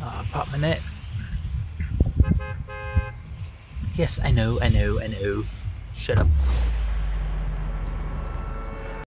Ah, pop my net. Yes, I know, I know, I know. Shut up.